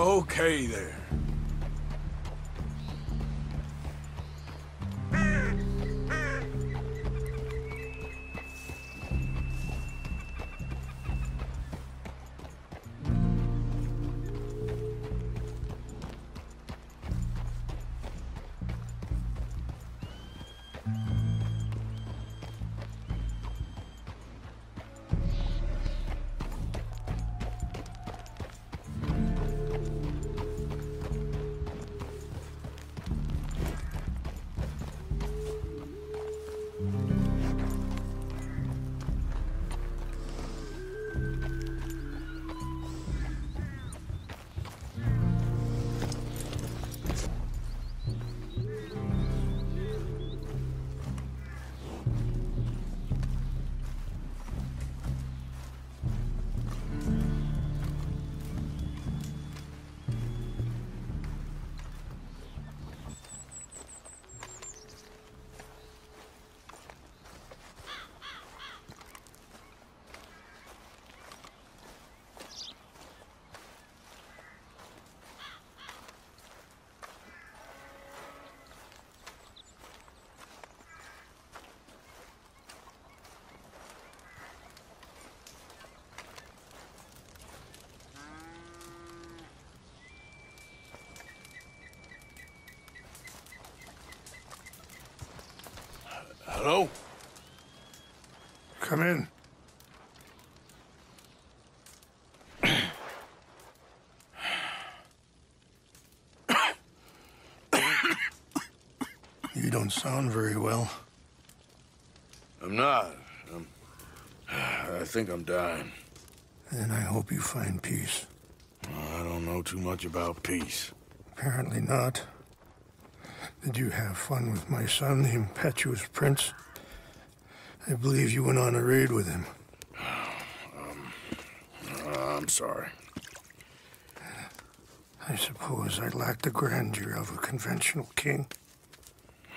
Okay there. Hello? Come in. you don't sound very well. I'm not. I'm... I think I'm dying. And I hope you find peace. I don't know too much about peace. Apparently not. Did you have fun with my son, the impetuous prince? I believe you went on a raid with him. Um, uh, I'm sorry. I suppose I lack the grandeur of a conventional king.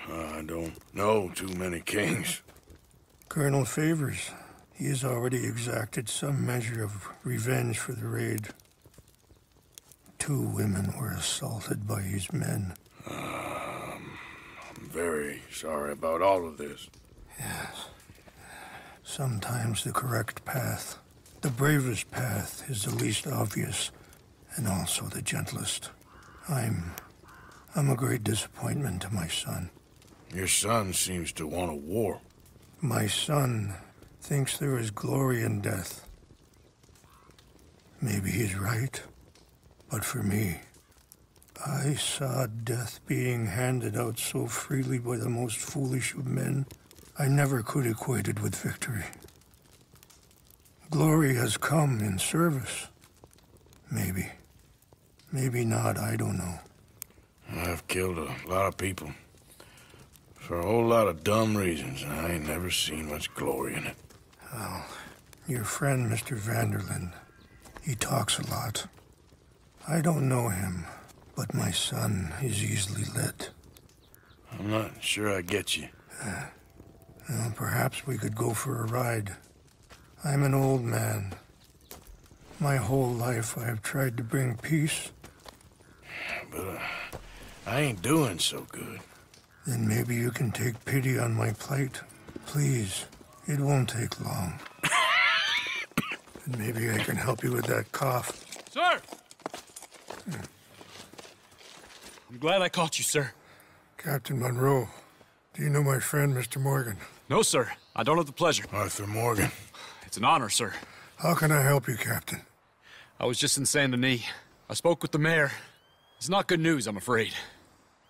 I don't know too many kings. Colonel Favours. He has already exacted some measure of revenge for the raid. Two women were assaulted by his men. Very sorry about all of this. Yes. Sometimes the correct path, the bravest path, is the least obvious, and also the gentlest. I'm... I'm a great disappointment to my son. Your son seems to want a war. My son thinks there is glory in death. Maybe he's right, but for me, I saw death being handed out so freely by the most foolish of men, I never could equate it with victory. Glory has come in service. Maybe. Maybe not, I don't know. I've killed a lot of people. For a whole lot of dumb reasons, and I ain't never seen much glory in it. Well, your friend, Mr. Van der Linde, he talks a lot. I don't know him, but my son is easily led. I'm not sure I get you. Uh, well, perhaps we could go for a ride. I'm an old man. My whole life I have tried to bring peace. But uh, I ain't doing so good. Then maybe you can take pity on my plight. Please, it won't take long. and maybe I can help you with that cough. Sir! I'm glad I caught you, sir. Captain Monroe, do you know my friend, Mr. Morgan? No, sir. I don't have the pleasure. Arthur Morgan. It's an honor, sir. How can I help you, Captain? I was just in Saint Denis. I spoke with the mayor. It's not good news, I'm afraid.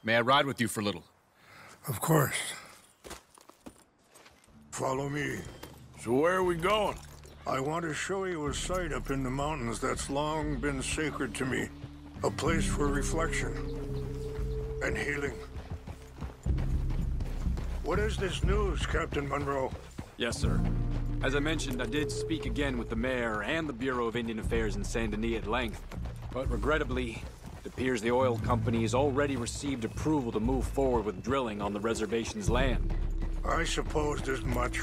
May I ride with you for a little? Of course. Follow me. So where are we going? I want to show you a site up in the mountains that's long been sacred to me. A place for reflection and healing. What is this news, Captain Monroe? Yes, sir. As I mentioned, I did speak again with the mayor and the Bureau of Indian Affairs in Saint Denis at length. But regrettably, it appears the oil company has already received approval to move forward with drilling on the reservation's land. I supposed as much.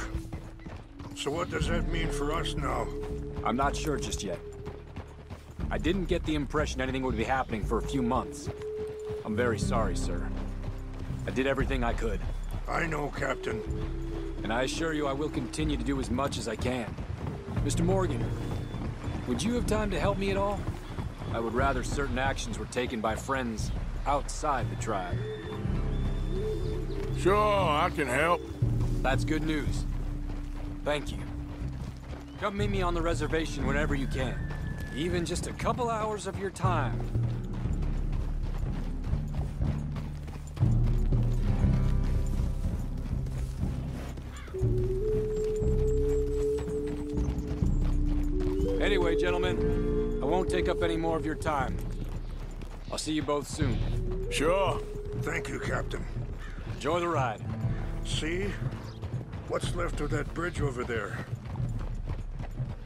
So what does that mean for us now? I'm not sure just yet. I didn't get the impression anything would be happening for a few months. I'm very sorry, sir. I did everything I could. I know, Captain. And I assure you I will continue to do as much as I can. Mr. Morgan, would you have time to help me at all? I would rather certain actions were taken by friends outside the tribe. Sure, I can help. That's good news. Thank you. Come meet me on the reservation whenever you can. Even just a couple hours of your time. Anyway, gentlemen, I won't take up any more of your time. I'll see you both soon. Sure. Thank you, Captain. Enjoy the ride. See? What's left of that bridge over there?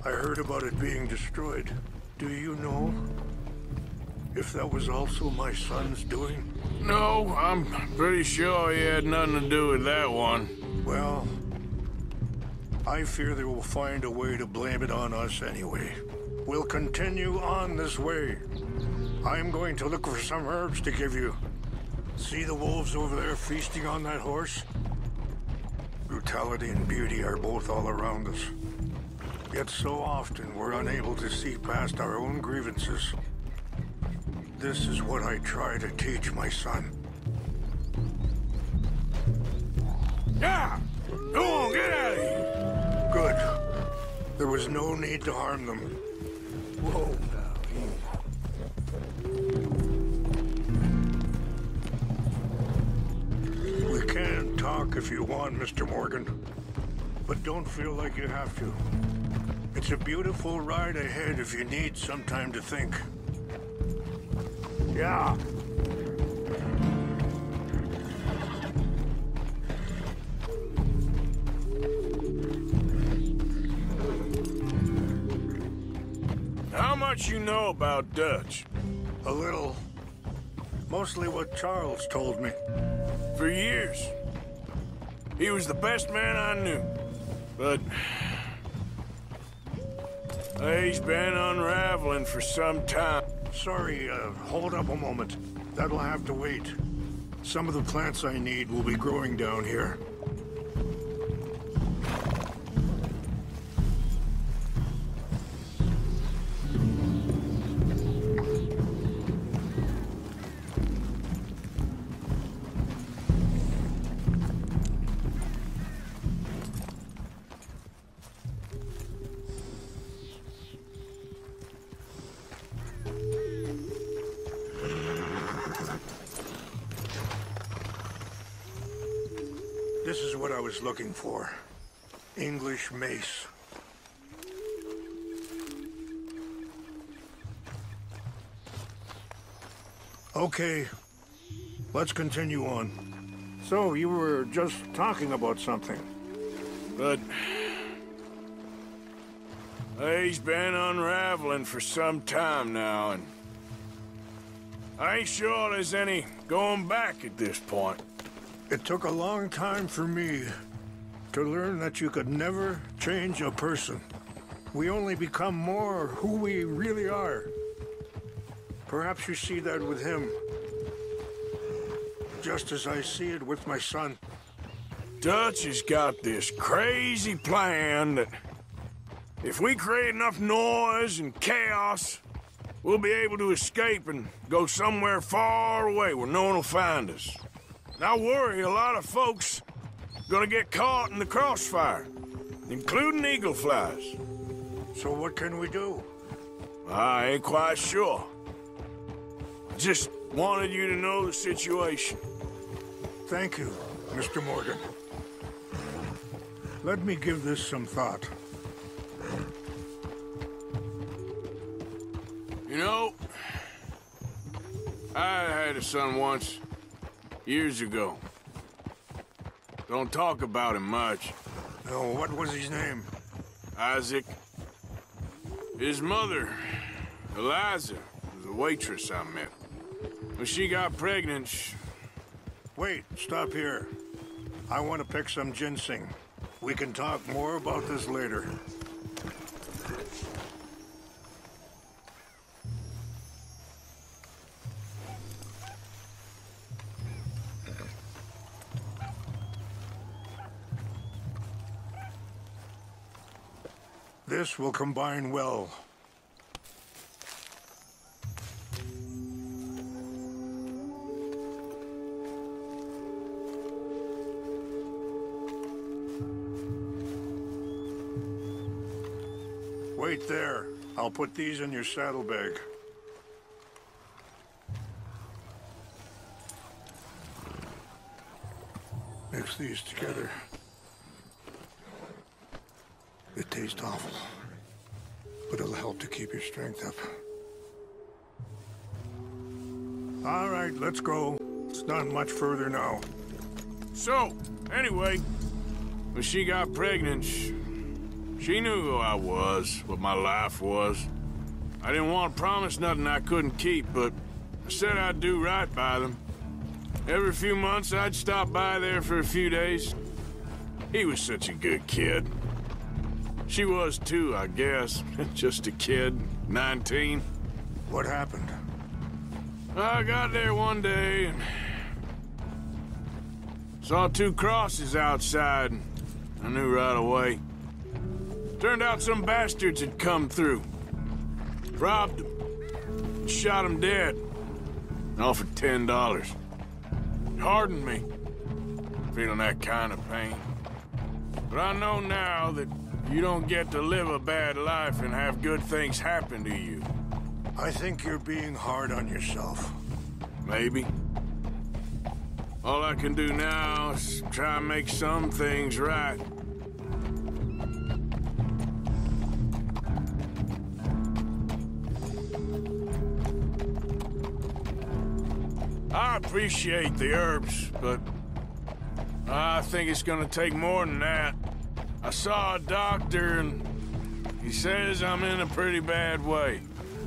I heard about it being destroyed. Do you know if that was also my son's doing? No, I'm pretty sure he had nothing to do with that one. Well, I fear they will find a way to blame it on us anyway. We'll continue on this way. I'm going to look for some herbs to give you. See the wolves over there feasting on that horse? Brutality and beauty are both all around us. Yet so often we're unable to see past our own grievances. This is what I try to teach my son. Yeah! Go on, get out of here! Good. There was no need to harm them. Whoa, We can talk if you want, Mr. Morgan. But don't feel like you have to. It's a beautiful ride ahead if you need some time to think. Yeah. Much you know about Dutch? A little. Mostly what Charles told me. For years. He was the best man I knew. But... He's been unraveling for some time. Sorry, uh, hold up a moment. That'll have to wait. Some of the plants I need will be growing down here. Looking for. English mace. Okay, let's continue on. So, you were just talking about something. But... He's been unraveling for some time now, and... I ain't sure there's any going back at this point. It took a long time for me to learn that you could never change a person. We only become more who we really are. Perhaps you see that with him. Just as I see it with my son. Dutch has got this crazy plan that if we create enough noise and chaos, we'll be able to escape and go somewhere far away where no one will find us. And I worry a lot of folks gonna get caught in the crossfire, including Eagle Flies. So what can we do? I ain't quite sure. Just wanted you to know the situation. Thank you, Mr. Morgan. Let me give this some thought. You know, I had a son once, years ago. Don't talk about him much. No, what was his name? Isaac. His mother, Eliza, was a waitress I met. When she got pregnant, she... Wait, stop here. I want to pick some ginseng. We can talk more about this later. Will combine well. Wait there. I'll put these in your saddlebag. Mix these together. It tastes awful, but it'll help to keep your strength up. All right, let's go. It's not much further now. So, anyway, when she got pregnant, she knew who I was, what my life was. I didn't want to promise nothing I couldn't keep, but I said I'd do right by them. Every few months, I'd stop by there for a few days. He was such a good kid. She was too, I guess. Just a kid, 19. What happened? I got there one day and saw two crosses outside. And I knew right away. Turned out some bastards had come through. Robbed them. Shot them dead. Offered ten dollars. Hardened me. Feeling that kind of pain. But I know now that you don't get to live a bad life and have good things happen to you. I think you're being hard on yourself. Maybe. All I can do now is try and make some things right. I appreciate the herbs, but I think it's gonna take more than that. I saw a doctor and he says I'm in a pretty bad way.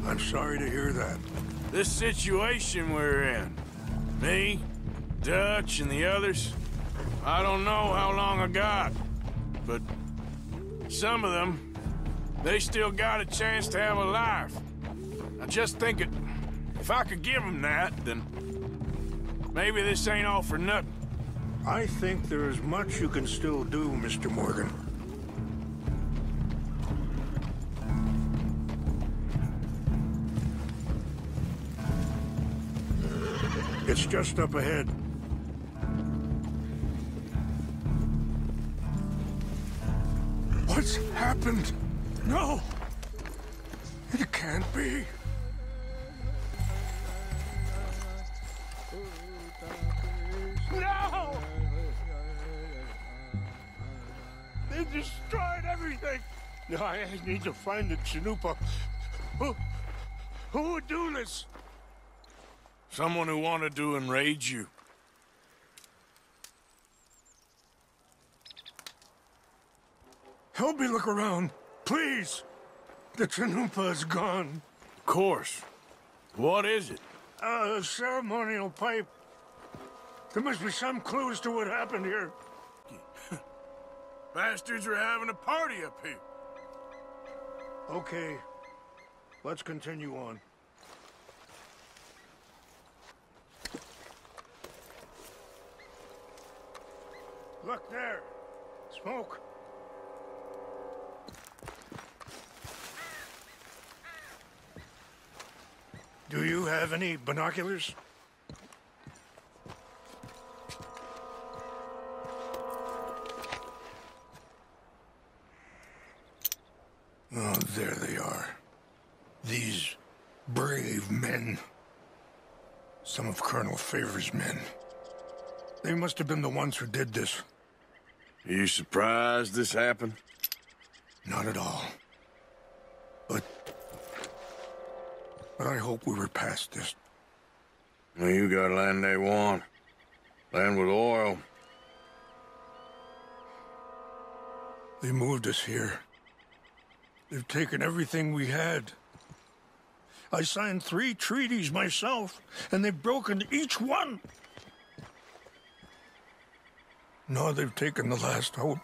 I'm sorry to hear that. This situation we're in, me, Dutch, and the others, I don't know how long I got, but some of them, they still got a chance to have a life. I just think it, if I could give them that, then maybe this ain't all for nothing. I think there is much you can still do, Mr. Morgan. It's just up ahead. What's happened? No! It can't be. No! They destroyed everything! No, I need to find the Chanupa. Who, who would do this? Someone who wanted to enrage you. Help me look around, please. The Chanupa is gone. Of course. What is it? A ceremonial pipe. There must be some clues to what happened here. Bastards are having a party up here. Okay, let's continue on. Look there! Smoke! Do you have any binoculars? Oh, there they are. These brave men. Some of Colonel Favours' men. They must have been the ones who did this. Are you surprised this happened? Not at all. But... But I hope we were past this. Well, you got land they want. Land with oil. They moved us here. They've taken everything we had. I signed three treaties myself, and they've broken each one. Now they've taken the last hope.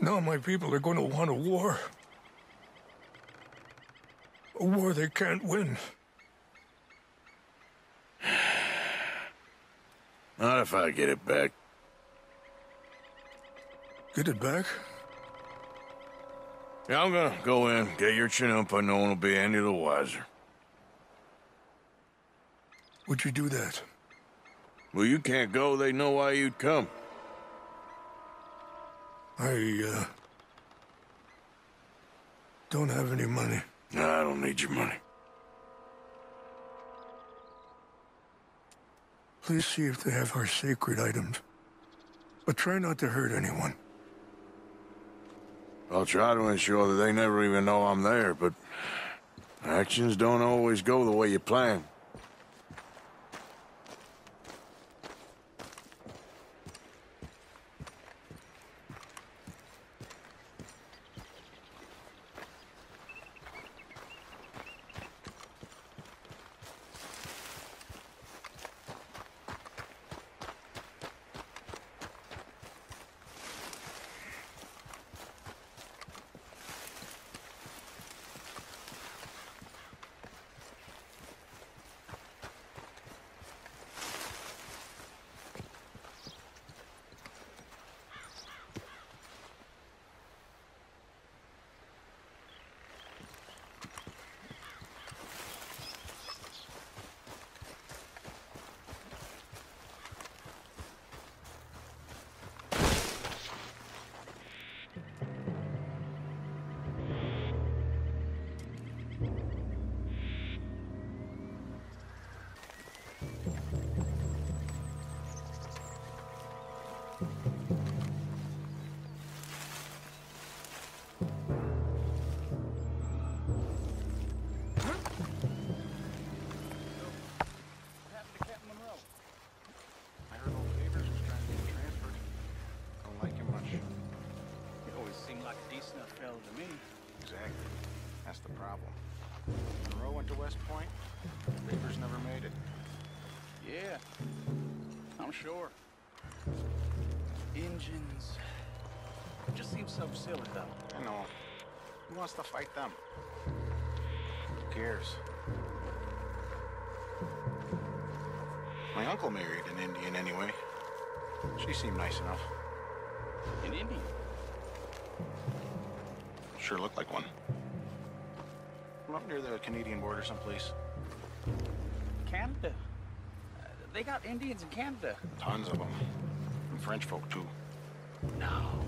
Now my people are going to want a war. A war they can't win. Not if I get it back. Get it back? Yeah, I'm gonna go in, get your Chanupa, no one will be any the wiser. Would you do that? Well, you can't go, they know why you'd come. I, uh... Don't have any money. No, I don't need your money. Please see if they have our sacred items. But try not to hurt anyone. I'll try to ensure that they never even know I'm there, but actions don't always go the way you plan. Sure. Engines. It just seems so silly, though. I know. Who wants to fight them? Who cares? My uncle married an Indian anyway. She seemed nice enough. An Indian. Sure looked like one. I'm up near the Canadian border someplace. Canada. They got Indians in Canada. Tons of them. And French folk, too. No.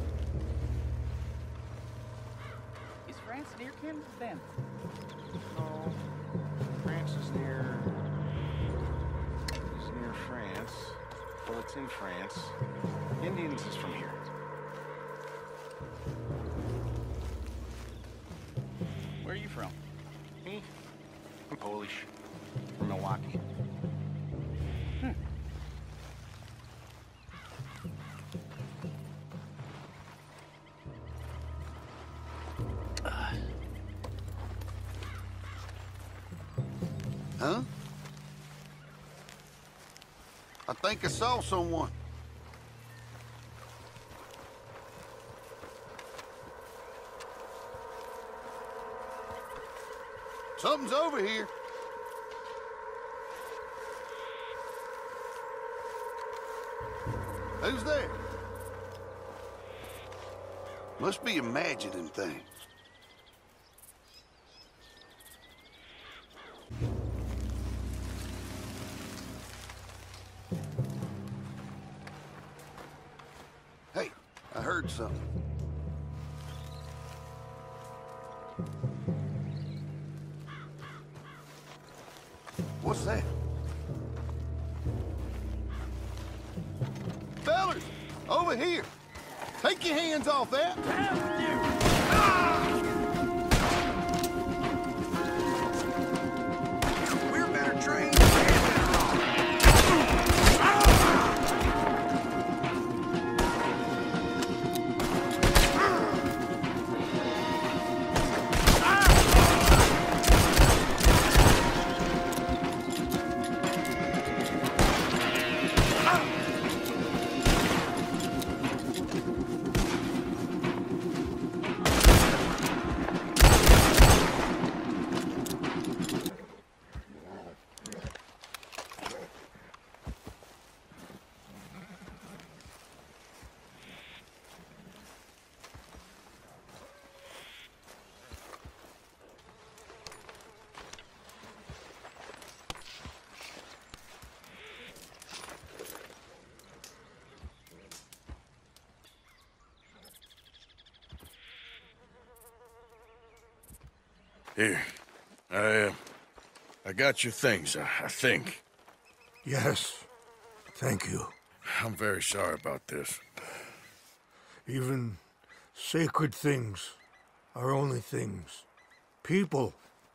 Is France near Canada then? No. France is near. is near France. Well, it's in France. Indians is from here. Think I saw someone. Something's over here. Who's there? Must be imagining things. What's that? Fellers, over here. Take your hands off that. Here. I, uh, I got your things, I, I think. Yes. Thank you. I'm very sorry about this. Even sacred things are only things. People,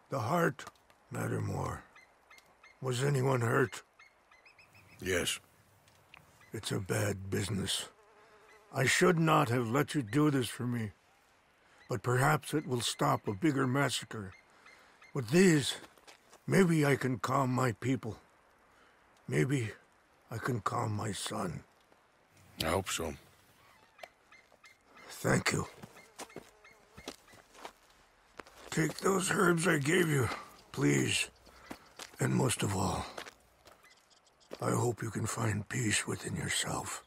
the heart, matter more. Was anyone hurt? Yes. It's a bad business. I should not have let you do this for me. But perhaps it will stop a bigger massacre. With these, maybe I can calm my people. Maybe I can calm my son. I hope so. Thank you. Take those herbs I gave you, please. And most of all, I hope you can find peace within yourself.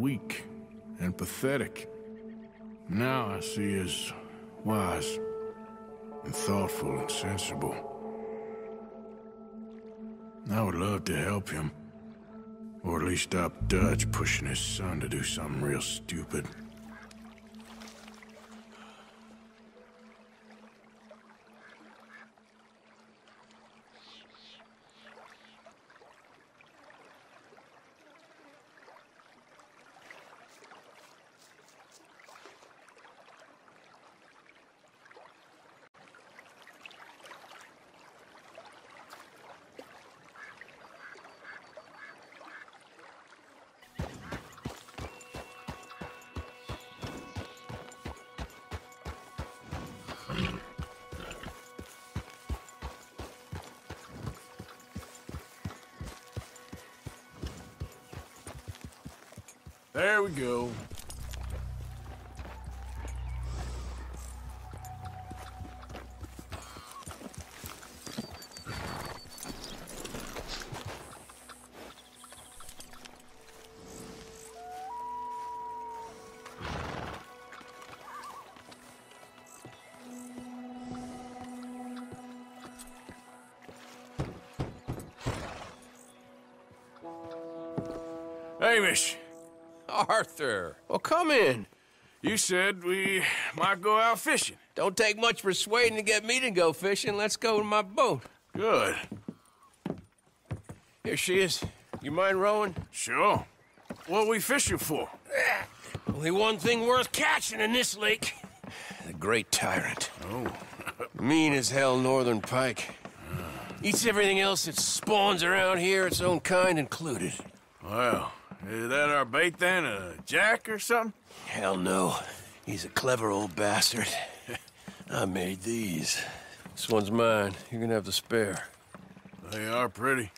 Weak and pathetic. Now I see as wise and thoughtful and sensible. I would love to help him. Or at least stop Dutch pushing his son to do something real stupid. There we go. Hamish, Arthur, well, come in. you said we might go out fishing. Don't take much persuading to get me to go fishing. Let's go in my boat. Good. Here she is. You mind rowing? Sure. What are we fishing for? Only one thing worth catching in this lake. The Great Tyrant. Oh, Mean as hell northern pike. Eats everything else that spawns around here, its own kind included. well, is that our bait then? A jack or something? Hell no. He's a clever old bastard. I made these. This one's mine. You're gonna have to spare. They are pretty.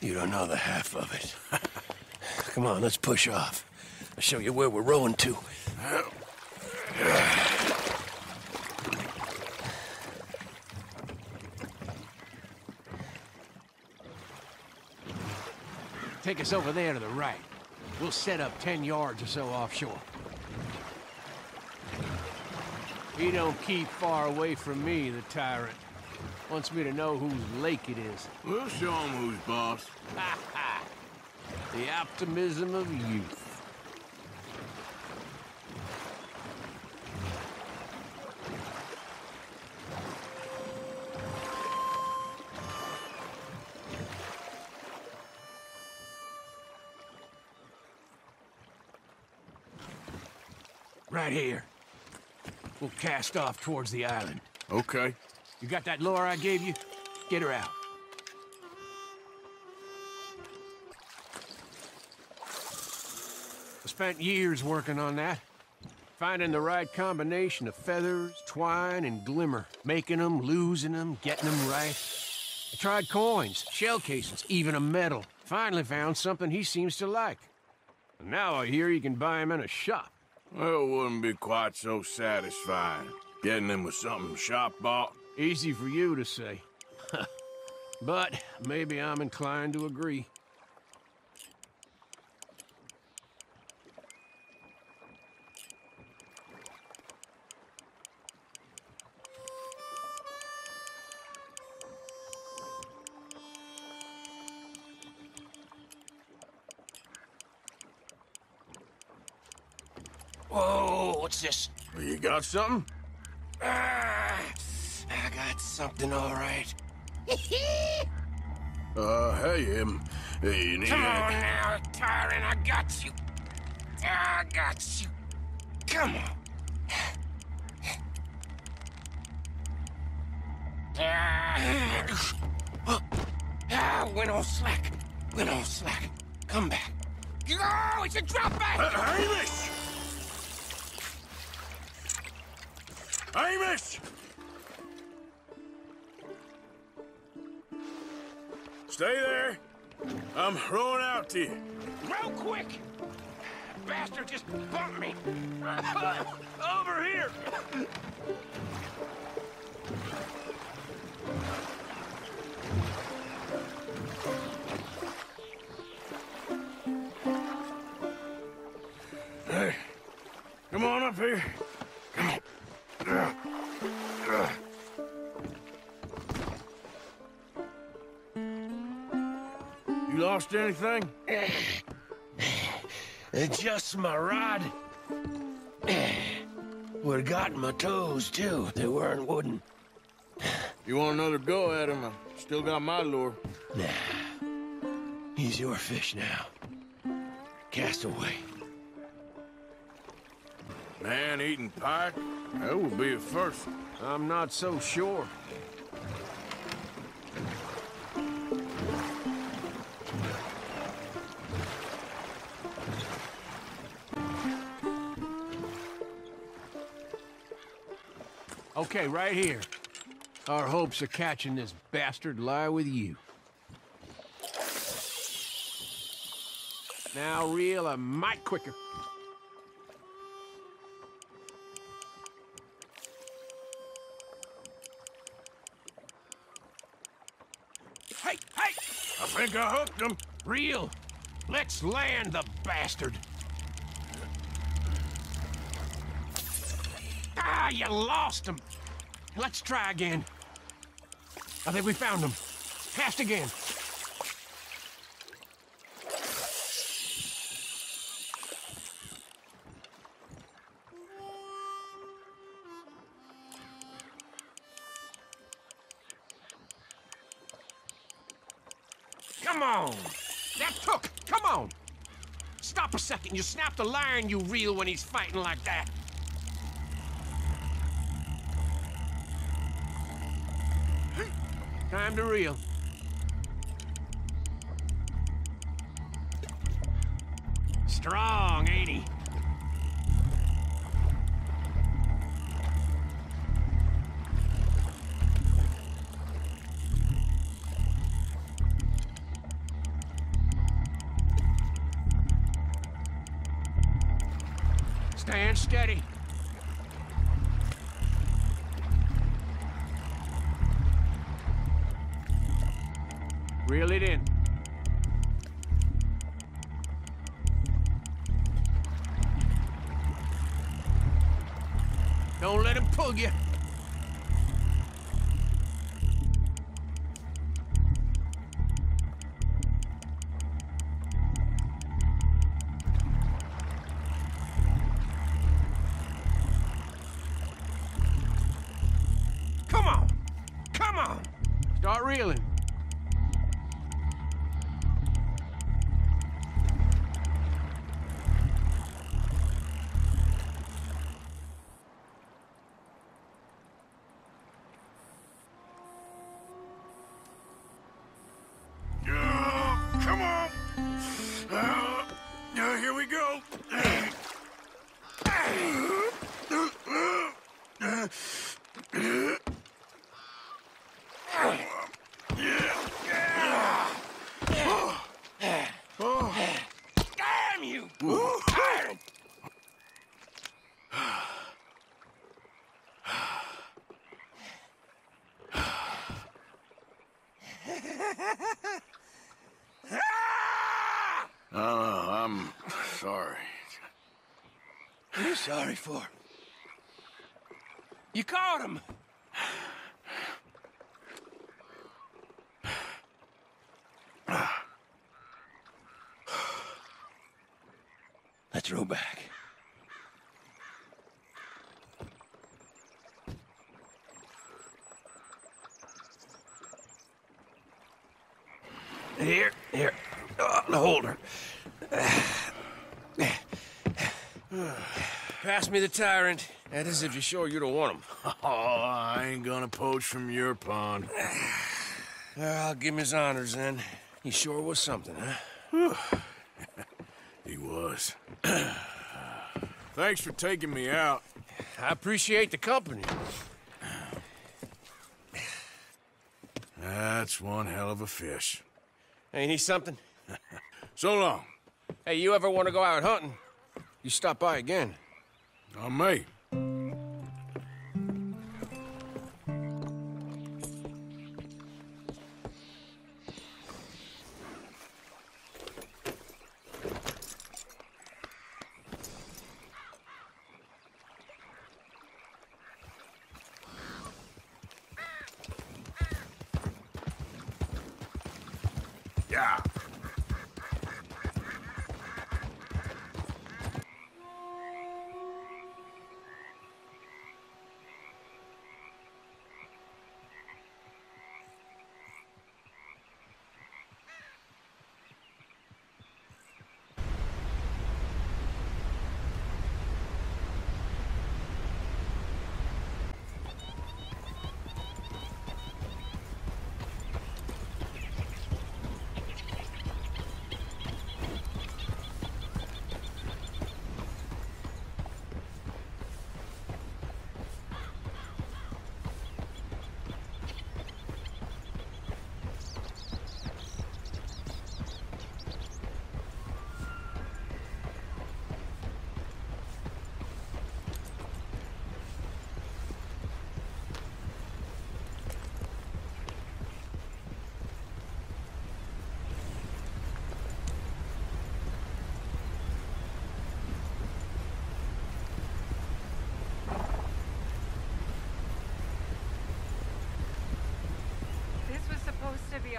You don't know the half of it. Come on, let's push off. I'll show you where we're rowing to. Take us over there to the right. We'll set up 10 yards or so offshore. He don't keep far away from me, the tyrant. Wants me to know whose lake it is. We'll show him who's boss. The optimism of youth. Right here. We'll cast off towards the island. Okay. You got that lure I gave you? Get her out. I spent years working on that. Finding the right combination of feathers, twine, and glimmer. Making them, losing them, getting them right. I tried coins, shell cases, even a medal. Finally found something he seems to like. And now I hear you can buy him in a shop. Well, it wouldn't be quite so satisfying. Getting them with something shop bought. Easy for you to say. but maybe I'm inclined to agree. This? You got something? Ah, I got something all right. Uh, hey, um, hey, you need Come on now, Tyron, I got you. I got you. Come on. Ah, ah, went on slack. Went on slack. Come back. Oh, it's a drop back! Uh, Hamish! Hamish! Stay there. I'm rowing out to you. Real quick! Bastard just bumped me! Over here! Hey, come on up here. Anything? Just my rod. Would've gotten my toes, too. They weren't wooden. You want another go at him? I still got my lure. Nah. He's your fish now. Cast away. Man eating pike? That would be a first. I'm not so sure. Okay, right here. Our hopes of catching this bastard lie with you. Now reel a mite quicker. Hey, hey! I think I hooked him. Reel! Let's land the bastard! Ah, you lost him! Let's try again. I think we found him. Cast again. Come on! That took! Come on! Stop a second. You snap the line, you reel when he's fighting like that. To reel. Sorry for? You caught him! Let's row back. Here, here. Oh, the holder. Pass me the tyrant. That is if you're sure you don't want him. Oh, I ain't gonna poach from your pond. Well, I'll give him his honors then. He sure was something, huh? He was. Thanks for taking me out. I appreciate the company. That's one hell of a fish. Ain't he something? So long. Hey, you ever want to go out hunting? You stop by again. On me.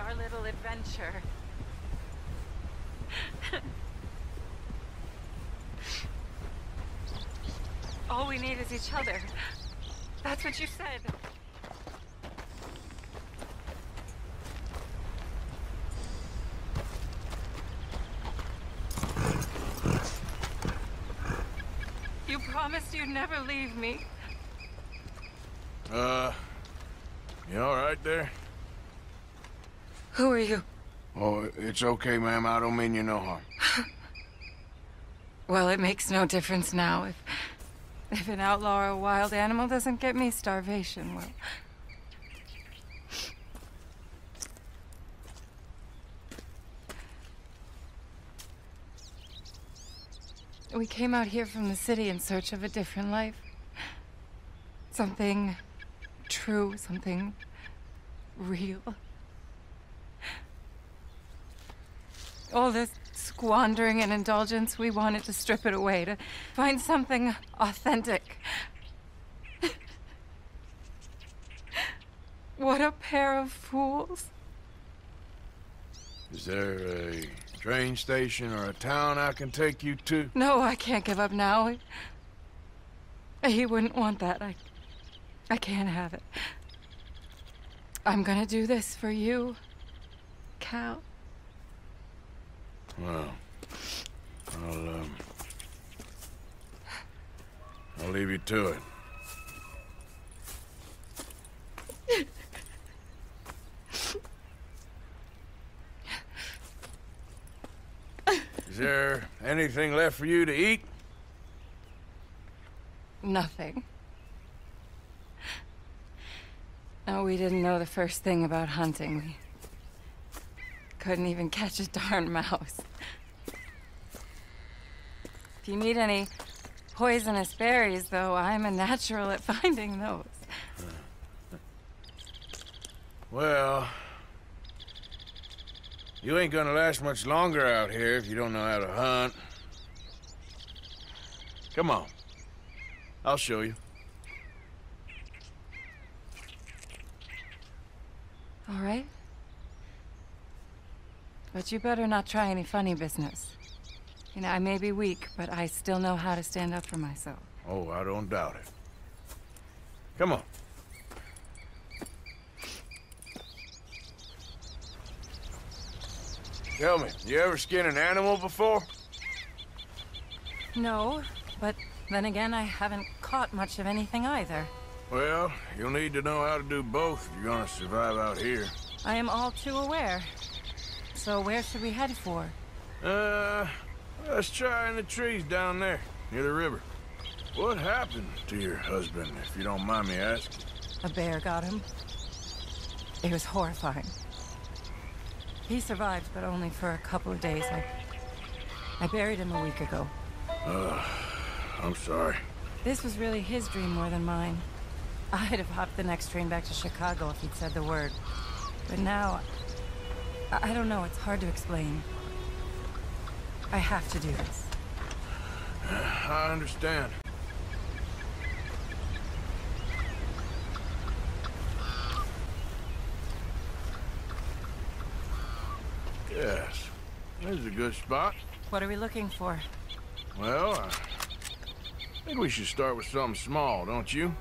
Our little adventure. All we need is each other. That's what you said. You promised you'd never leave me. Uh, you all right there? Who are you? Oh, it's okay, ma'am. I don't mean you no harm. Well, it makes no difference now. If if an outlaw or a wild animal doesn't get me, starvation will. We came out here from the city in search of a different life. Something true, something real. All this squandering and indulgence, we wanted to strip it away, to find something authentic. what a pair of fools. Is there a train station or a town I can take you to? No, I can't give up now. He wouldn't want that. I, I can't have it. I'm gonna do this for you, Cal. Well, I'll, um... I'll leave you to it. Is there anything left for you to eat? Nothing. No, we didn't know the first thing about hunting. We couldn't even catch a darn mouse. If you need any poisonous berries, though, I'm a natural at finding those. Well, you ain't gonna last much longer out here if you don't know how to hunt. Come on. I'll show you. All right? But you better not try any funny business. You know, I may be weak, but I still know how to stand up for myself. Oh, I don't doubt it. Come on. Tell me, you ever skin an animal before? No, but then again, I haven't caught much of anything either. Well, you'll need to know how to do both if you're gonna survive out here. I am all too aware. So where should we head for? Uh, let's try in the trees down there, near the river. What happened to your husband, if you don't mind me asking? A bear got him. It was horrifying. He survived, but only for a couple of days. I, I buried him a week ago. Uh, I'm sorry. This was really his dream more than mine. I'd have hopped the next train back to Chicago if he'd said the word. But now, I, I don't know, it's hard to explain. I have to do this. I understand. Yes, this is a good spot. What are we looking for? Well, I think we should start with something small, don't you?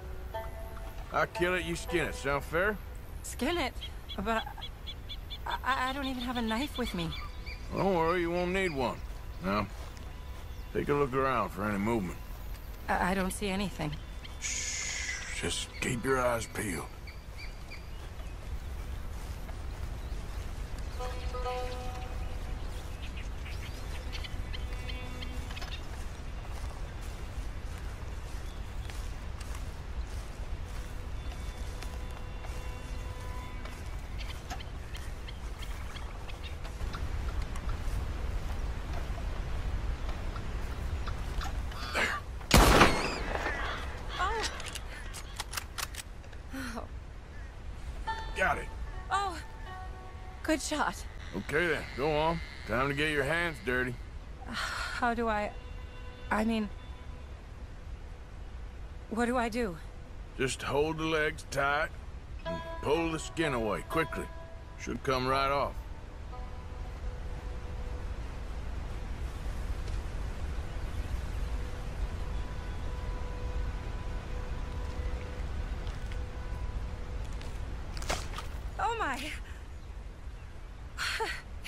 I kill it, you skin it. Sound fair? Skin it? But I, I don't even have a knife with me. Well, don't worry, you won't need one. Now, take a look around for any movement. I, I don't see anything. Shh, just keep your eyes peeled. Good shot. Okay then, go on. Time to get your hands dirty. How do I... I mean... What do I do? Just hold the legs tight and pull the skin away quickly. Should come right off. Oh my...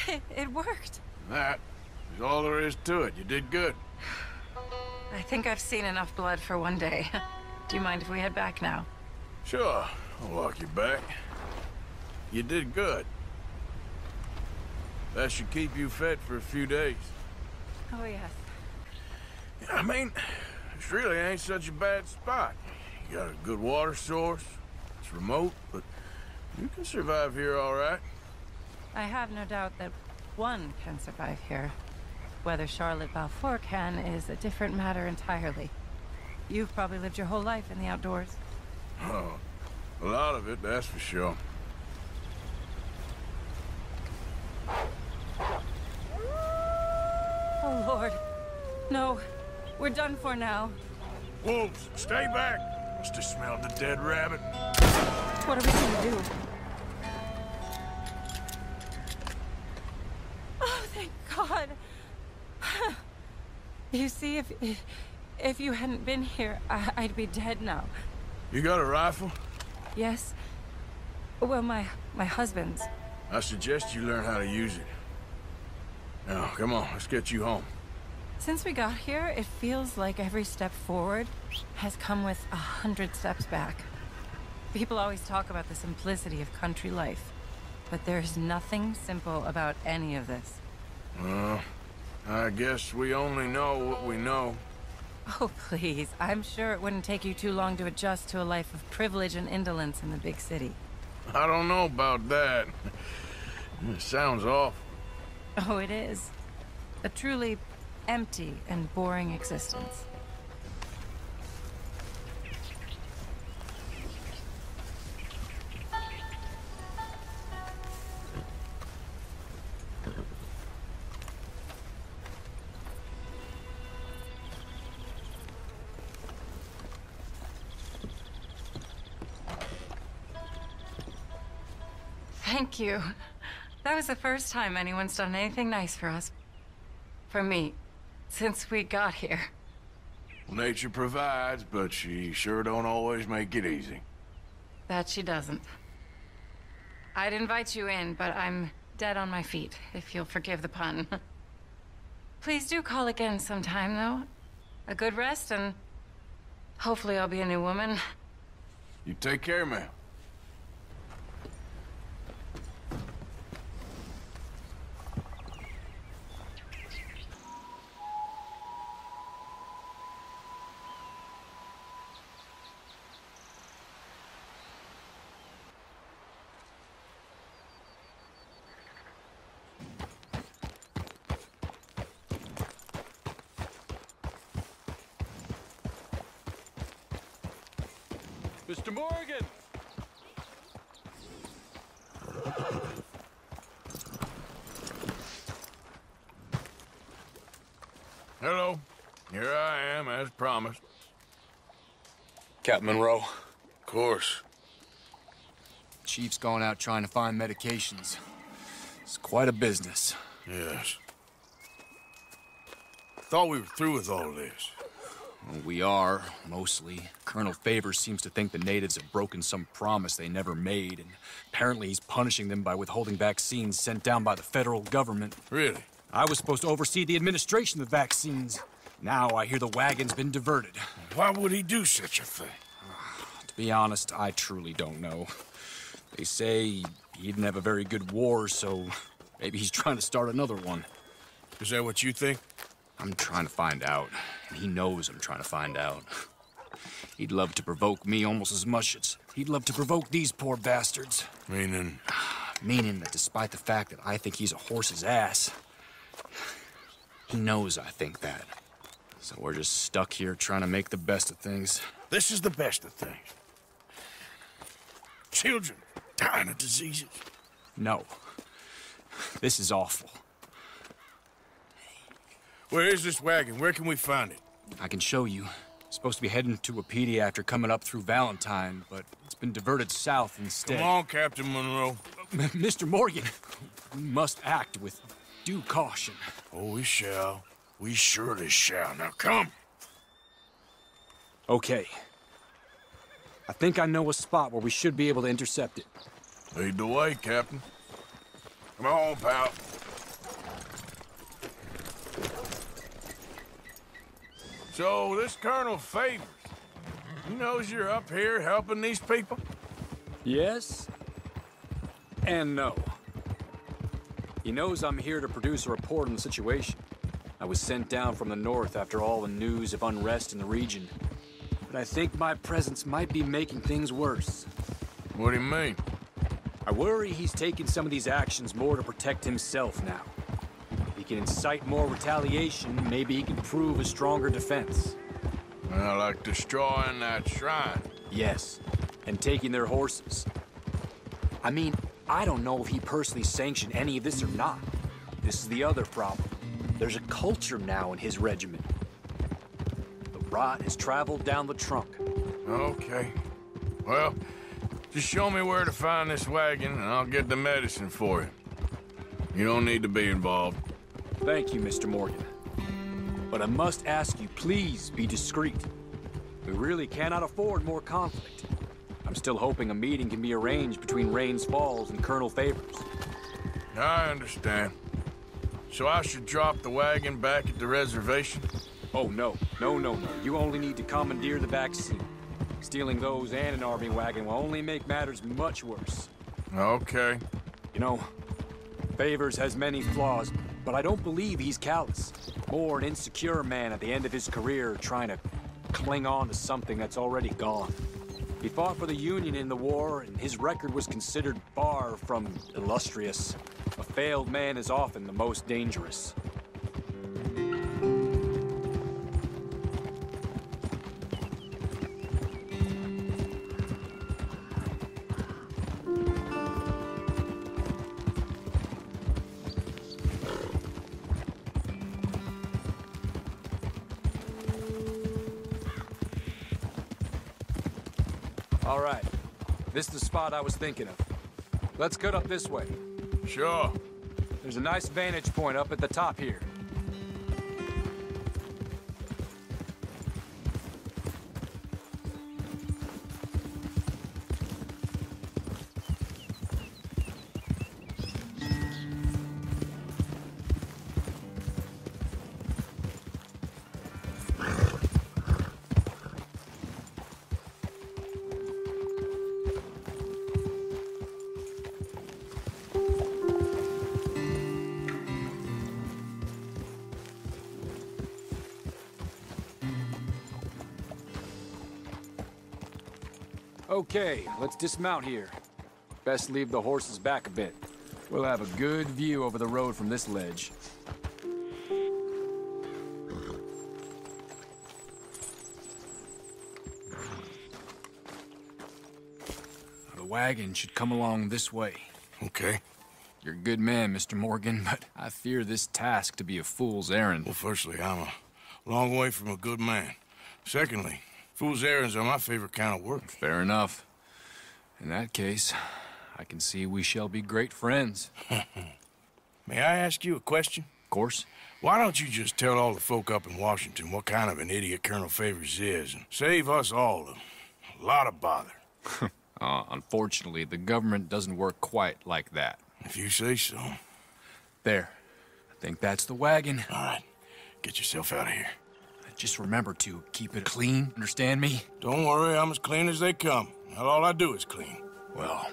it, it worked. That is there is to it. You did good. I think I've seen enough blood for one day. Do you mind if we head back now? Sure, I'll walk you back. You did good. That should keep you fed for a few days. Oh, yes. I mean, this really ain't such a bad spot. You got a good water source. It's remote, but you can survive here all right. I have no doubt that one can survive here. Whether Charlotte Balfour can is a different matter entirely. You've probably lived your whole life in the outdoors. Oh, a lot of it, that's for sure. Oh, Lord. No. We're done for now. Wolves, stay back. Must have smelled the dead rabbit. What are we gonna do? Oh, thank God. You see, if if you hadn't been here, I, I'd be dead now. You got a rifle? Yes. Well, my my husband's. I suggest you learn how to use it. Now, come on, let's get you home. Since we got here, it feels like every step forward has come with a hundred steps back. People always talk about the simplicity of country life, but there's nothing simple about any of this. Well, I guess we only know what we know. Oh, please. I'm sure it wouldn't take you too long to adjust to a life of privilege and indolence in the big city. I don't know about that. It sounds awful. Oh, it is. A truly empty and boring existence. Thank you. That was the first time anyone's done anything nice for us. For me, since we got here. Nature provides, but she sure don't always make it easy. That she doesn't. I'd invite you in, but I'm dead on my feet, if you'll forgive the pun. Please do call again sometime, though. A good rest, and hopefully I'll be a new woman. You take care, man. Mr. Morgan! Hello. Here I am, as promised. Captain Monroe. Of course. Chief's gone out trying to find medications. It's quite a business. Yes. Thought we were through with all this. Well, we are, mostly. Colonel Favours seems to think the natives have broken some promise they never made, and apparently he's punishing them by withholding vaccines sent down by the federal government. Really? I was supposed to oversee the administration of the vaccines. Now I hear the wagon's been diverted. Why would he do such a thing? To be honest, I truly don't know. They say he didn't have a very good war, so maybe he's trying to start another one. Is that what you think? I'm trying to find out, and he knows I'm trying to find out. He'd love to provoke me almost as much as he'd love to provoke these poor bastards. Meaning? Meaning that despite the fact that I think he's a horse's ass, he knows I think that. So we're just stuck here trying to make the best of things. This is the best of things. Children dying of diseases. No. This is awful. Where is this wagon? Where can we find it? I can show you. Supposed to be heading to Wapiti after coming up through Valentine, but it's been diverted south instead. Come on, Captain Monroe. Mr. Morgan, we must act with due caution. Oh, we shall. We surely shall. Now come. Okay. I think I know a spot where we should be able to intercept it. Lead the way, Captain. Come on, pal. So, this Colonel Favours, he knows you're up here helping these people? Yes. And no. He knows I'm here to produce a report on the situation. I was sent down from the north after all the news of unrest in the region. But I think my presence might be making things worse. What do you mean? I worry he's taking some of these actions more to protect himself now. If he can incite more retaliation, maybe he can prove a stronger defense. Well, like destroying that shrine. Yes, and taking their horses. I mean, I don't know if he personally sanctioned any of this or not. This is the other problem. There's a culture now in his regiment. The rot has traveled down the trunk. Okay. Well, just show me where to find this wagon, and I'll get the medicine for you. You don't need to be involved. Thank you, Mr. Morgan. But I must ask you, please be discreet. We really cannot afford more conflict. I'm still hoping a meeting can be arranged between Rains Falls and Colonel Favours. I understand. So I should drop the wagon back at the reservation? Oh, no. No, no, no. You only need to commandeer the vaccine. Stealing those and an army wagon will only make matters much worse. Okay. You know, Favours has many flaws, but I don't believe he's callous. More an insecure man at the end of his career trying to cling on to something that's already gone. He fought for the Union in the war, and his record was considered far from illustrious. A failed man is often the most dangerous. All right. This is the spot I was thinking of. Let's cut up this way. Sure. There's a nice vantage point up at the top here. Okay, let's dismount here. Best leave the horses back a bit. We'll have a good view over the road from this ledge. The wagon should come along this way. Okay. You're a good man, Mr. Morgan, but I fear this task to be a fool's errand. Well, firstly, I'm a long way from a good man. Secondly, fool's errands are my favorite kind of work. Fair enough. In that case, I can see we shall be great friends. May I ask you a question? Of course. Why don't you just tell all the folk up in Washington what kind of an idiot Colonel Favours is and save us all a lot of bother? Uh, unfortunately, the government doesn't work quite like that. If you say so. There. I think that's the wagon. All right. Get yourself out of here. Just remember to keep it clean, understand me? Don't worry, I'm as clean as they come. Not all I do is clean. Well,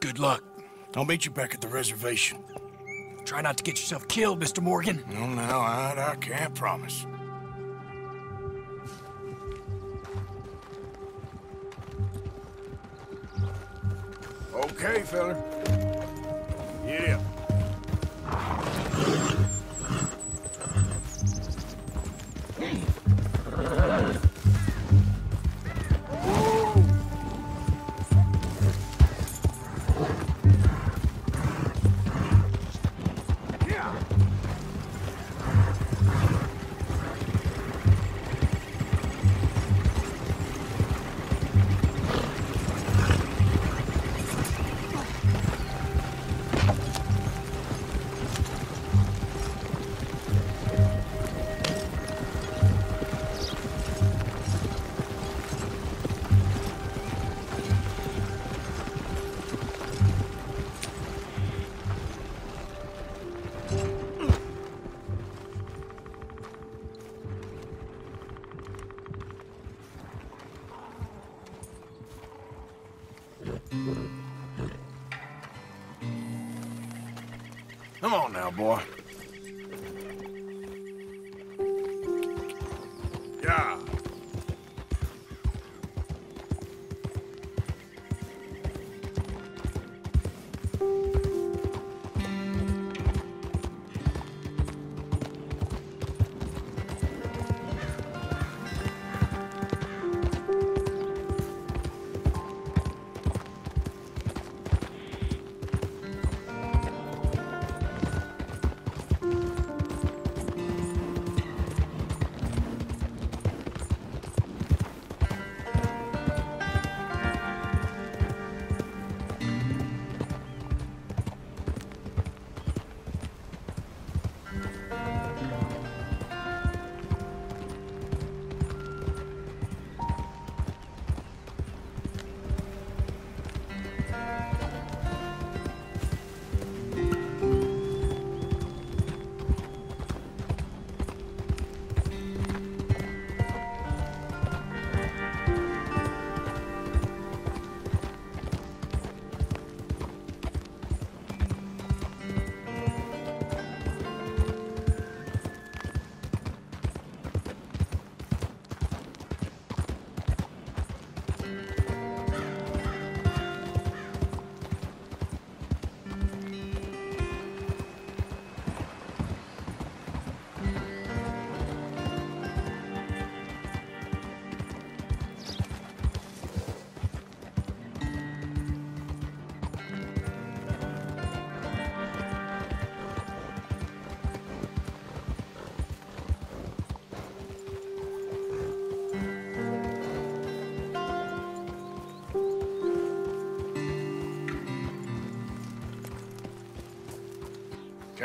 good luck. I'll meet you back at the reservation. Try not to get yourself killed, Mr. Morgan. No, now, I, I can't promise. Okay, fella. Boy.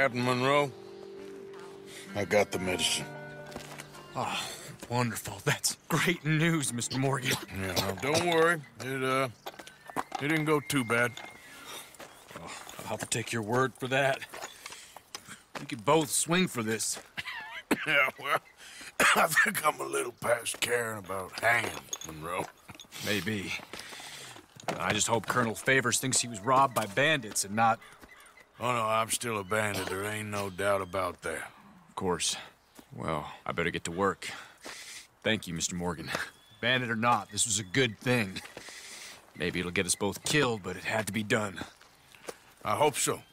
Captain Monroe, I got the medicine. Oh, wonderful. That's great news, Mr. Morgan. Yeah, now, don't worry. It, uh, it didn't go too bad. I'll have to take your word for that. We could both swing for this. Yeah, well, I think I'm a little past caring about hanging, Monroe. Maybe. I just hope Colonel Favours thinks he was robbed by bandits and not... Oh, no, I'm still a bandit. There ain't no doubt about that. Of course. Well, I better get to work. Thank you, Mr. Morgan. Bandit or not, this was a good thing. Maybe it'll get us both killed, but it had to be done. I hope so.